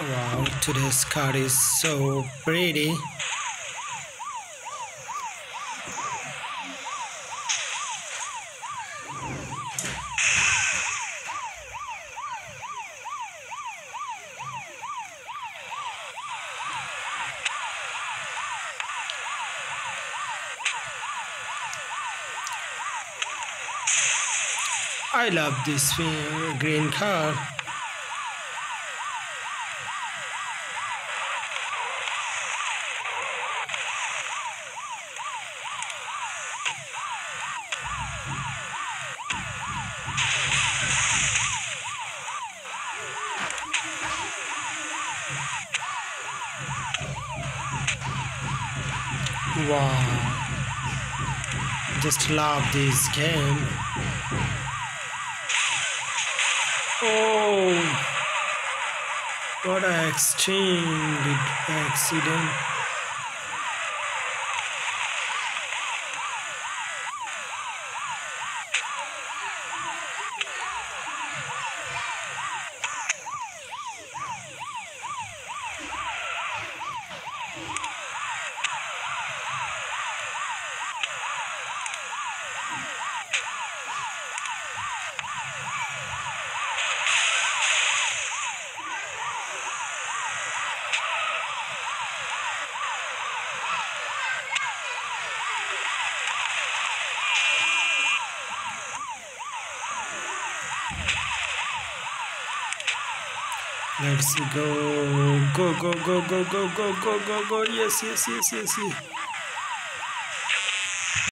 Wow, today's card is so pretty. I love this green car. Wow. Just love this game. Oh, what an extreme accident. Let's go. Go, go, go, go, go, go, go, go. Yes, yes, yes, yes, yes.